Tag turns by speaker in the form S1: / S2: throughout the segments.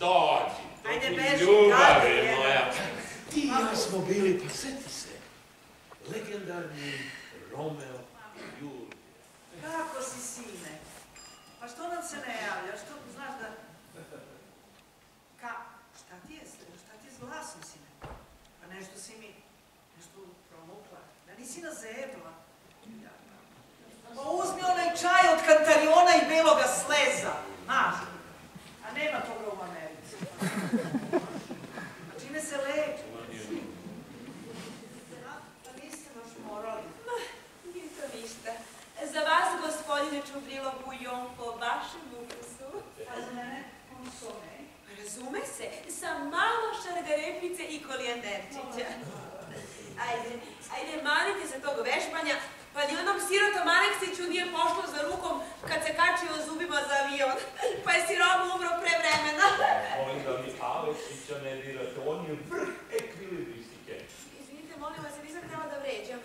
S1: Dođi, Ajde, ti beži, ljubav moja. Ti i ja smo bili, pa seti se, legendarni Romeo i Julija.
S2: Kako si, sine? Pa što nam se ne javlja? Što, znaš da... Ka... Šta ti je, šta ti je s glasom, sine? Pa nešto si mi, nešto promukla. Da nisi na nazebla. Čime se leči? Pa niste baš morali.
S3: Nije to ništa. Za vas, gospodine Čubrilo, bujon po vašem ukusu.
S2: A za mene, konsome.
S3: Razume se, sa malo šargarepice i kolijanderčića. Ajde, ajde, manite se tog vežbanja, pa ni onom sirotom Aleksiću nije pošlo za rukom kad se kačio zubima za avion, pa je siroma umro pre vremena. Molim
S1: da mi Aleksića ne dirate, on je vrh ekvilibistike.
S3: Izvinite, molim vas, nisam htjela da vređam.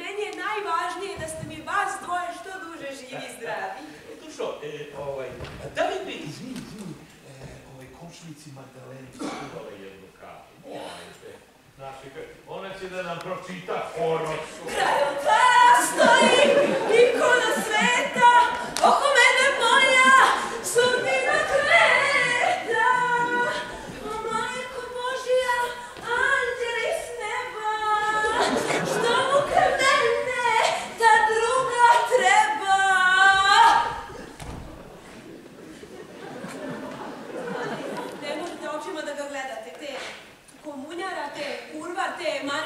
S3: Meni je najvažnije da ste mi vas dvoje što duže živi i zdravi.
S1: Dušo, e, ovaj, da li bi, izvini, izvini, e, ovaj, komšnici Magdaleni skuvala jednu kafu? Molite. Znaš, ona će da nam pročita horoskop.
S3: Krajotara stoji, ikona sveta,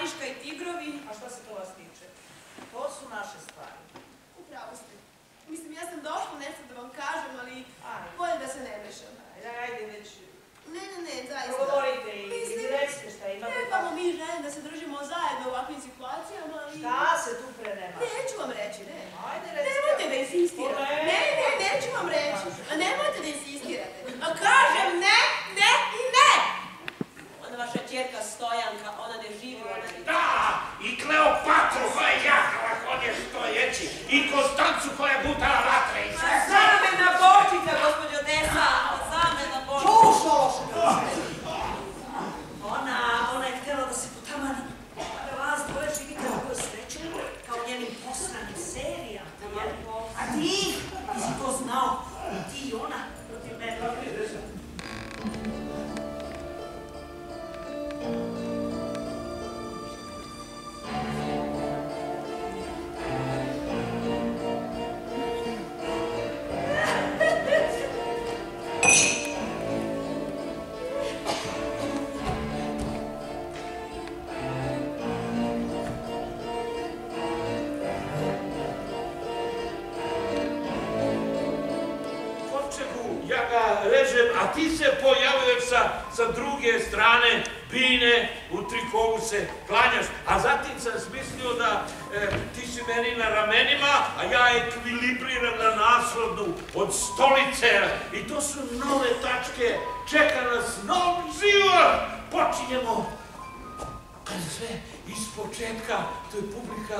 S3: Mariška i tigrovi.
S2: A šta se to vas tiče? To su naše stvari.
S3: Upravo ste. Mislim, ja sam došla nešto da vam kažem, ali
S2: Ajde. Amen.
S1: A ti se pojavuješ sa, sa druge strane bine, u trikovu se klanjaš, a zatim sam smislio da e, ti si meni na ramenima, a ja ekvilibriram na naslovnu od stolice. I to su nove tačke, čeka nas nov život, počinjemo. Ali sve iz početka, to je publika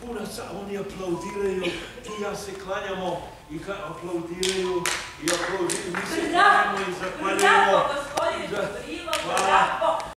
S1: puna sa, oni aplaudiraju, tu ja se klanjamo i ka, aplaudiraju i aplaudiraju, mi se klanjamo i zaklanjamo. Bravo,
S3: gospodine, bravo, bravo.